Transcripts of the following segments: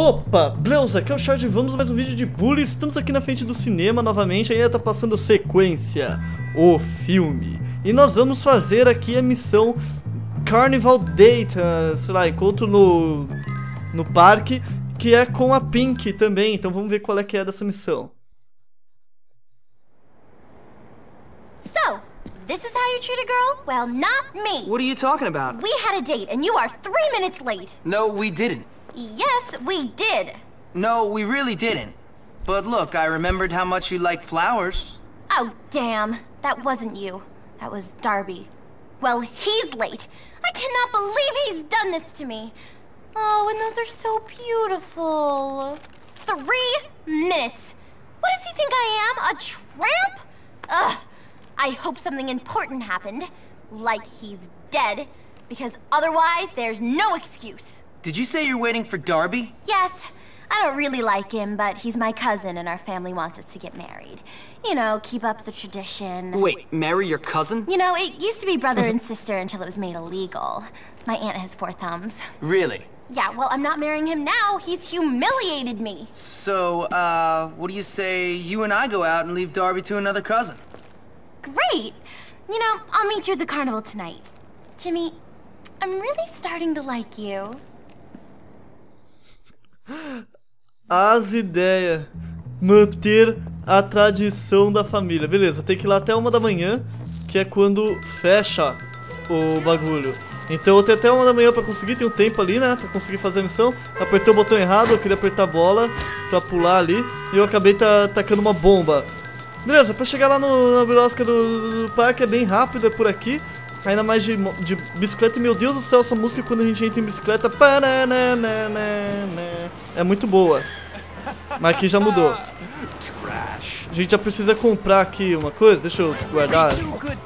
Opa, beleza, aqui é o Chard, vamos mais um vídeo de Bully, estamos aqui na frente do cinema novamente, ainda tá passando sequência, o filme. E nós vamos fazer aqui a missão Carnival Date, uh, sei lá, encontro no, no parque, que é com a Pink também, então vamos ver qual é que é dessa missão. So, this is how you treat a girl? Well, not me. What are you talking about? We had a date and you are three minutes late. No, we didn't. Yes, we did. No, we really didn't. But look, I remembered how much you like flowers. Oh, damn. That wasn't you. That was Darby. Well, he's late. I cannot believe he's done this to me. Oh, and those are so beautiful. Three minutes. What does he think I am? A tramp? Ugh. I hope something important happened. Like he's dead. Because otherwise, there's no excuse. Did you say you're waiting for Darby? Yes, I don't really like him, but he's my cousin and our family wants us to get married. You know, keep up the tradition. Wait, marry your cousin? You know, it used to be brother and sister until it was made illegal. My aunt has four thumbs. Really? Yeah, well, I'm not marrying him now. He's humiliated me. So, uh, what do you say you and I go out and leave Darby to another cousin? Great. You know, I'll meet you at the carnival tonight. Jimmy, I'm really starting to like you. As ideias. Manter a tradição da família. Beleza, tem que ir lá até uma da manhã, que é quando fecha o bagulho. Então eu tenho até uma da manhã pra conseguir, tem um tempo ali, né? Pra conseguir fazer a missão. Apertei o botão errado, eu queria apertar a bola pra pular ali. E eu acabei tá, tacando uma bomba. Beleza, pra chegar lá no, na birosca do, do parque é bem rápido, é por aqui. Ainda mais de, de bicicleta. Meu Deus do céu, essa música quando a gente entra em bicicleta. É muito boa. Mas aqui já mudou. A gente já precisa comprar aqui uma coisa. Deixa eu guardar.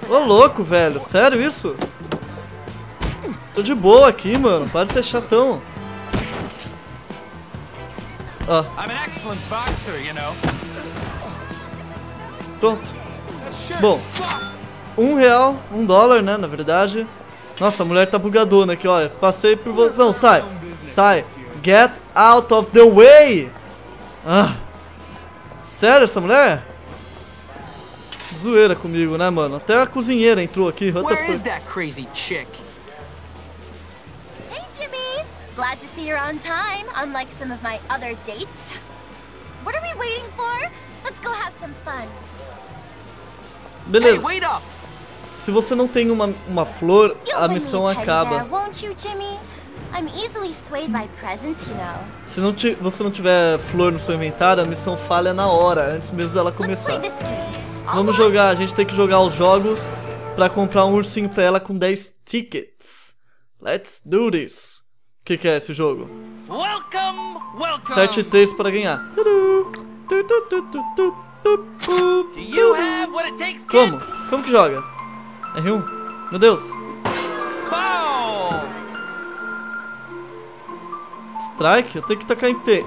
Ô louco, velho. Sério isso? Tô de boa aqui, mano. Para de ser chatão. Ó. Pronto. Bom. Um real, um dólar, né, na verdade. Nossa, a mulher tá bugadona aqui, ó. Passei por você. Não, sai. Sai. Get out of the way. Ah. Sério essa mulher? Zoeira comigo, né, mano? Até a cozinheira entrou aqui. Where is that crazy chick? Hey, Jimmy. Glad to see you're on time, unlike some of my other dates. What are we waiting for? Let's go have some fun. Beleza. Hey, wait up. Se você não tem uma, uma flor, a missão acaba. Se não você não tiver flor no seu inventário, a missão falha na hora, antes mesmo dela começar. Vamos jogar, a gente tem que jogar os jogos pra comprar um ursinho pra ela com 10 tickets. Let's do this. O que, que, é esse jogo? Welcome, welcome. 7 e 3 para ganhar. Como? Como que joga? R1. Meu Deus. Ball. Strike? Eu tenho que tacar em T.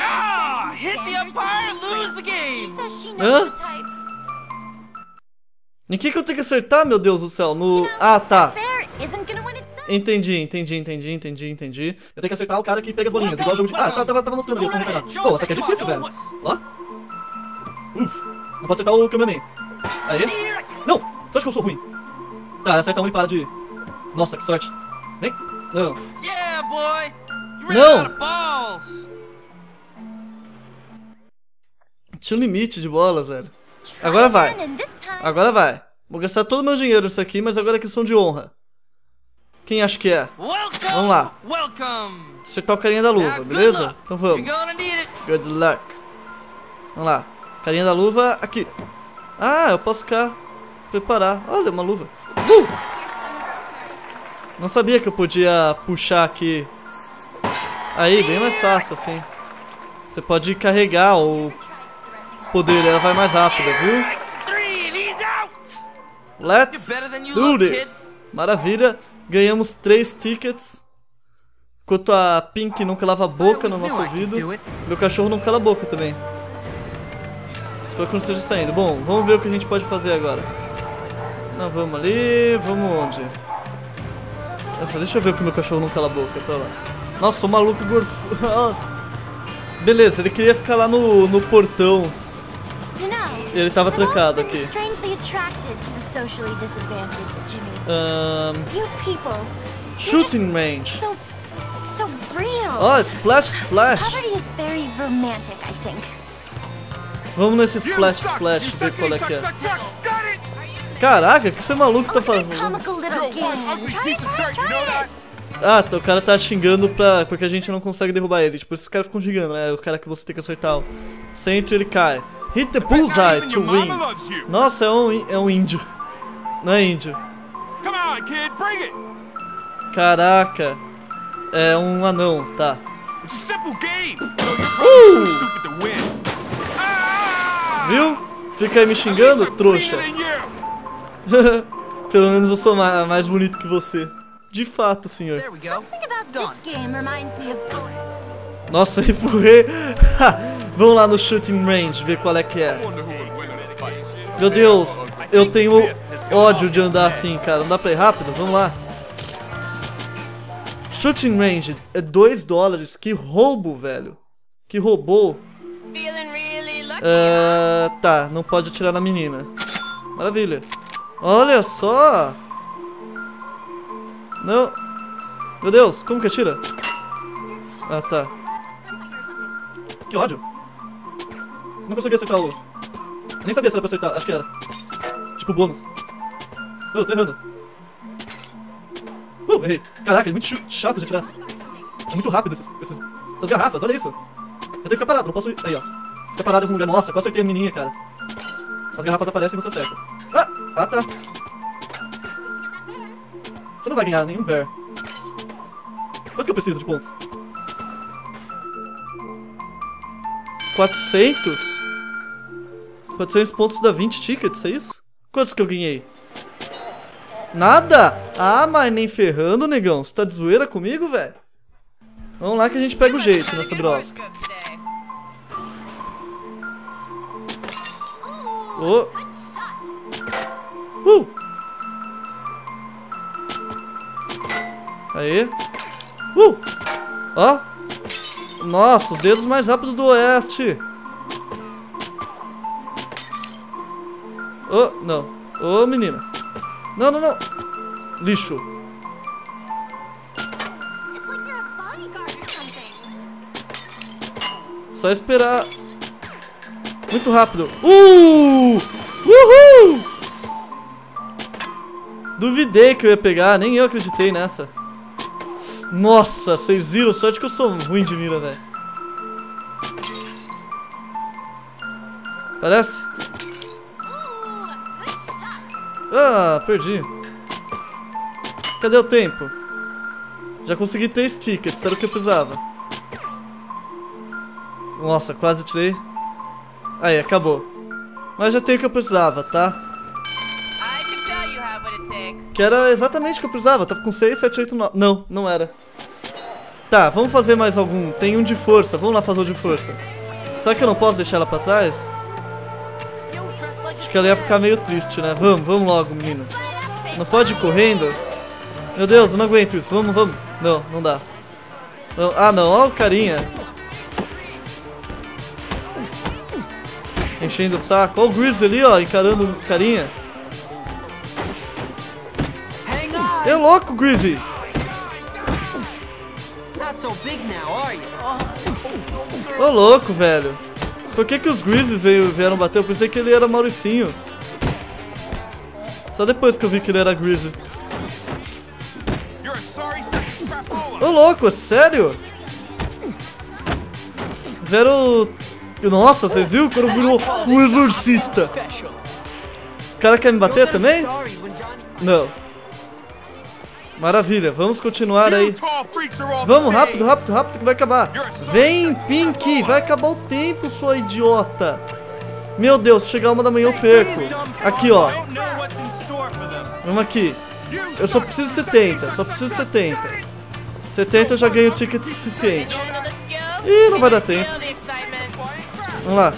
Ah, hit the umpire, lose the game. Hã? Em que que eu tenho que acertar, meu Deus do céu? No... Ah, tá. Entendi, entendi, entendi, entendi, entendi. Eu tenho que acertar o cara que pega as bolinhas, igual o jogo de... Ah, tava, tava mostrando ali, eu sou retardado. Pô, essa aqui é difícil, velho. Ó. Uf. Não pode acertar o cameraman. Aí. Não! Sorte que eu sou ruim. Tá, acerta um e para de... Nossa, que sorte. Vem. Não. Não! Tinha um limite de bolas, velho. Agora vai. Agora vai. Vou gastar todo o meu dinheiro nisso aqui, mas agora é questão de honra. Quem acha que é? Vamos lá. Acertar o carinha da luva, beleza? Então vamos. Good luck. Vamos lá. Carinha da luva aqui. Ah, eu posso ficar preparar. Olha, uma luva. Uh! Não sabia que eu podia puxar aqui. Aí, bem mais fácil assim. Você pode carregar o poder dela vai mais rápido, viu? Let's do this. Maravilha. Ganhamos três tickets. Enquanto a Pink nunca lava a boca no nosso ouvido. Meu cachorro não cala a boca também. Espero que não esteja saindo. Bom, vamos ver o que a gente pode fazer agora. Não, vamos ali. Vamos onde? Nossa, deixa eu ver o que meu cachorro não cala a boca. Pra lá. Nossa, o maluco gordo. Beleza, ele queria ficar lá no, no portão. Ele tava trancado aqui. Um, shooting range. Oh, splash, splash. Vamos nesse splash, splash, ver qual é que é. Caraca, o que esse maluco tá fazendo? Ah, tá, o cara tá xingando pra, porque a gente não consegue derrubar ele. Tipo, esses caras ficam xingando, né? O cara que você tem que acertar. Centro ele cai. Hit the bullseye to win. Nossa, é um, é um índio. Não é índio. Caraca. É um anão, tá. Uh! Viu? Fica aí me xingando, trouxa. Pelo menos eu sou mais bonito que você. De fato, senhor. Nossa, empurrei. Vamos lá no shooting range, ver qual é que é. Meu Deus, eu tenho ódio de andar assim, cara. Não dá pra ir rápido? Vamos lá. Shooting range é 2 dólares. Que roubo, velho. Que roubou. Uh, tá, não pode atirar na menina. Maravilha. Olha só. Não. Meu Deus, como que atira? Ah, tá. Que ódio. Não consegui acertar o... Nem sabia se era pra acertar, acho que era. Tipo bônus. Eu tô errando. Uh, errei. Caraca, é muito chato de atirar. É muito rápido esses, esses, essas garrafas, olha isso. Eu tenho que ficar parado, não posso ir. Aí, ó. Fica parado em algum lugar. Nossa, quase acertei a menininha, cara. As garrafas aparecem e você acerta. Ah! Tá. Você não vai ganhar nenhum bear. Quanto que eu preciso de pontos? 400? 400 pontos dá 20 tickets, é isso? Quantos que eu ganhei? Nada? Ah, mas nem ferrando, negão. Você tá de zoeira comigo, velho? Vamos lá que a gente pega o jeito nessa brosca. Oh. Uh! Aí. Uh! Ó. Nossa, os dedos mais rápidos do oeste. Oh, não. Ô, oh, menina. Não, não, não. Lixo. Só esperar. Muito rápido. Uh! Uhul! Duvidei que eu ia pegar, nem eu acreditei nessa. Nossa, vocês viram? Sorte que eu sou ruim de mira, velho. Parece? Ah, perdi. Cadê o tempo? Já consegui três tickets, era o que eu precisava. Nossa, quase tirei. Aí, acabou. Mas já tenho o que eu precisava, tá? Que era exatamente o que eu precisava. Tava com 6, 7, 8, 9. Não, não era. Tá, vamos fazer mais algum. Tem um de força. Vamos lá fazer o de força. Será que eu não posso deixar ela pra trás? Acho que ela ia ficar meio triste, né? Vamos, vamos logo, menina. Não pode ir correndo? Meu Deus, eu não aguento isso. Vamos, vamos. Não, não dá. Não. Ah, não. Olha o carinha. Enchendo o saco. Olha o Grizzly ali, ó, encarando o carinha. É louco, Grizzly! Ô oh, louco, velho. Por que que os Grizzlies vieram bater? Eu pensei que ele era Mauricinho. Só depois que eu vi que ele era Grizzly. Ô oh, louco, é sério? Vieram... Nossa, vocês viram quando virou um exorcista? O cara quer me bater também? Não. Maravilha, vamos continuar aí. Vamos, rápido, rápido, rápido que vai acabar. Vem, Pink, vai acabar o tempo, sua idiota. Meu Deus, se chegar uma da manhã eu perco. Aqui, ó. Vamos aqui. Eu só preciso de 70, só preciso de 70. 70 eu já ganho ticket suficiente. Ih, não vai dar tempo. Vamos lá.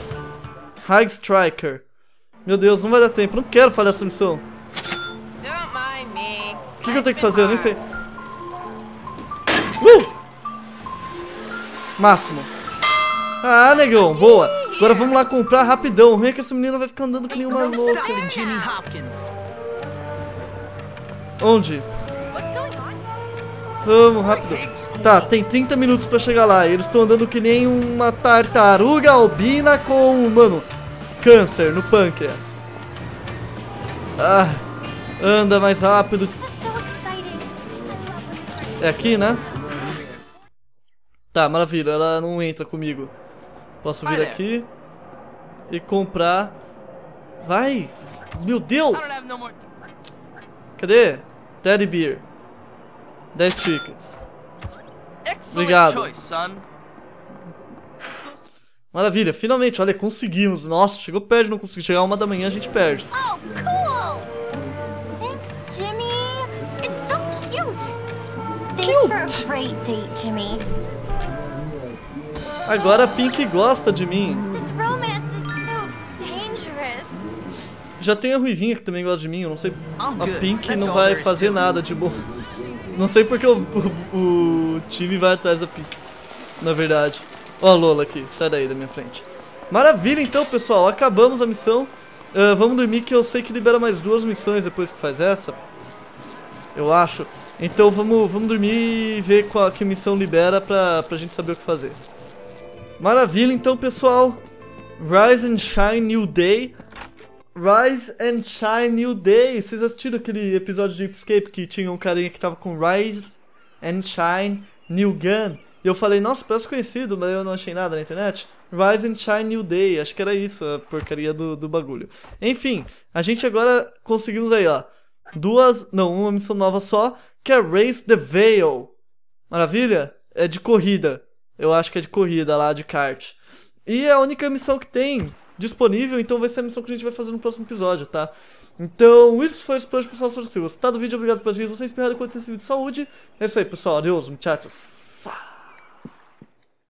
High Striker. Meu Deus, não vai dar tempo. Não quero falhar essa missão que, que eu tenho que fazer? Eu nem sei. Uh! Máximo. Ah, negão, boa. Agora vamos lá comprar rapidão. O que essa menina vai ficar andando que nem uma louca. Onde? Vamos, rápido. Tá, tem 30 minutos pra chegar lá. Eles estão andando que nem uma tartaruga albina com, mano, câncer no pâncreas. Ah, anda mais rápido. É aqui, né? Tá, maravilha. Ela não entra comigo. Posso vir aqui e comprar. Vai! Meu Deus! Cadê? Teddy Beer. 10 tickets. Obrigado. Maravilha, finalmente, olha, conseguimos. Nossa, chegou perto de não conseguir. Chegar uma da manhã, a gente perde. Oh, cool! Thanks for a great date, Jimmy. Agora a Pink gosta de mim. Já tem a Ruivinha que também gosta de mim. Eu não sei. A Pink não vai fazer nada de bom. Não sei porque o, o, o time vai atrás da Pink. Na verdade. Ó a Lola aqui, sai daí da minha frente. Maravilha então, pessoal. Acabamos a missão. Uh, vamos dormir que eu sei que libera mais duas missões depois que faz essa. Eu acho. Então vamos, vamos dormir e ver qual que missão libera pra, pra gente saber o que fazer. Maravilha então, pessoal. Rise and Shine New Day. Rise and Shine New Day. Vocês assistiram aquele episódio de Escape que tinha um carinha que tava com Rise and Shine New Gun? E eu falei, nossa, parece conhecido, mas eu não achei nada na internet. Rise and Shine New Day, acho que era isso a porcaria do, do bagulho. Enfim, a gente agora conseguimos aí, ó. Duas, não, uma missão nova só, que é Race the Veil. Maravilha? É de corrida. Eu acho que é de corrida lá, de kart. E é a única missão que tem disponível, então vai ser a missão que a gente vai fazer no próximo episódio, tá? Então, isso foi por hoje, pessoal. Se você gostou do vídeo, obrigado por assistir. Vocês esperaram quanto esse vídeo de saúde. É isso aí, pessoal. Adeus, muchachos.